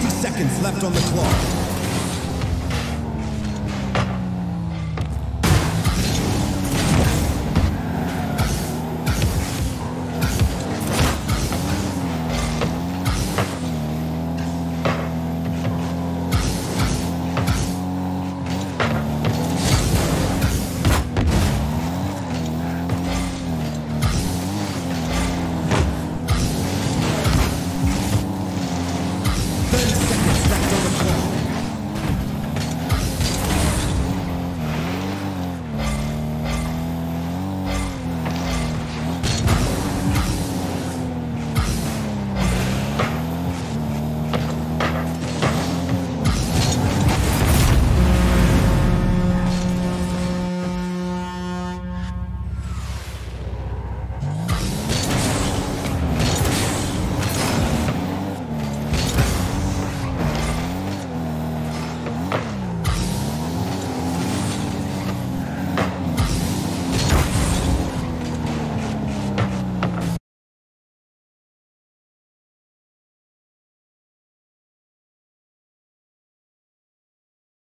60 seconds left on the clock.